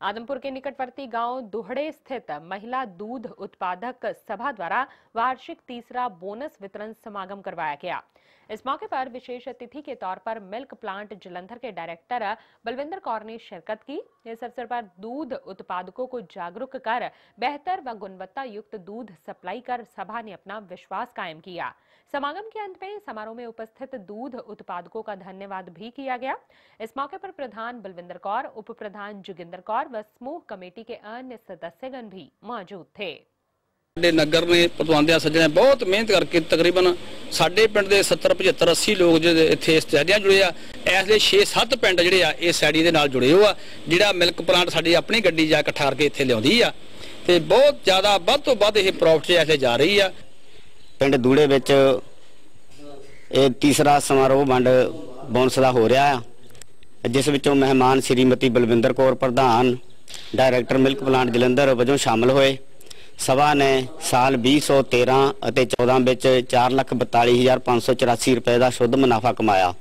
आदमपुर के निकटवर्ती गाँव दुहड़े स्थित महिला दूध उत्पादक सभा द्वारा वार्षिक तीसरा बोनस वितरण समागम करवाया गया। इस मौके पर विशेष अतिथि के तौर पर मिल्क प्लांट जलंधर के डायरेक्टर बलविंदर कौर ने शिरकत की। इस अवसर पर दूध उत्पादकों को जागरूक कर, बेहतर व गुणवत्ता युक्त दूध सप्लाई कर सभा ने अपना विश्वास कायम किया। समागम के अंत में समारोह में उपस्थित दूध उत्पादकों का धन्यवाद भी किया गया। इस मौके पर प्रधान बलविंदर कौर, उप प्रधान जोगिंदर कौर व समूह कमेटी के अन्य सदस्यगण भी मौजूद थे ਸਾਡੇ ਨਗਰ ਨੇ ਪਤਵੰਦਿਆਂ ਸੱਜਣੇ ਬਹੁਤ ਮਿਹਨਤ ਕਰਕੇ ਤਕਰੀਬਨ ਸਾਡੇ ਪਿੰਡ ਦੇ 70 75 80 ਲੋਕ ਜਿਹੜੇ ਇੱਥੇ ਸਟੇਡੀਆਂ ਜੁੜੇ ਆ ਇਸ ਲਈ 6-7 ਪਿੰਡ ਜਿਹੜੇ ਆ ਇਹ ਸੈਡੀ ਦੇ ਨਾਲ ਜੁੜੇ ਹੋ ਆ ਜਿਹੜਾ ਮਿਲਕ ਪਲਾਂਟ ਸਾਡੀ ਆਪਣੀ ਗੱਡੀ ਜਾ ਇਕੱਠਾ ਕਰਕੇ ਇੱਥੇ ਲਿਆਉਂਦੀ ਆ ਤੇ ਬਹੁਤ ਜ਼ਿਆਦਾ ਵੱਧ ਤੋਂ ਵੱਧ ਇਹ ਪ੍ਰੋਫਿਟ ਐਸੇ ਜਾ ਰਹੀ ਆ ਪਿੰਡ ਦੂੜੇ ਵਿੱਚ ਇਹ ਤੀਸਰਾ ਸਮਾਰੋਹ ਵੰਡ ਬੋਨਸ ਦਾ ਹੋ ਰਿਹਾ ਆ ਜਿਸ ਵਿੱਚੋਂ ਮਹਿਮਾਨ ਸ਼੍ਰੀਮਤੀ ਬਲਵਿੰਦਰ ਕੌਰ ਪ੍ਰਧਾਨ, ਡਾਇਰੈਕਟਰ ਮਿਲਕ ਪਲਾਂਟ ਜਲੰਧਰ ਵਜੋਂ ਸ਼ਾਮਲ ਹੋਏ। ਸਭਾ ਨੇ ਸਾਲ 2013 ਅਤੇ 14 ਵਿੱਚ 442584 ਰੁਪਏ ਦਾ ਸ਼ੁੱਧ ਮੁਨਾਫਾ ਕਮਾਇਆ।